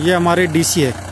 ये हमारे डीसी है।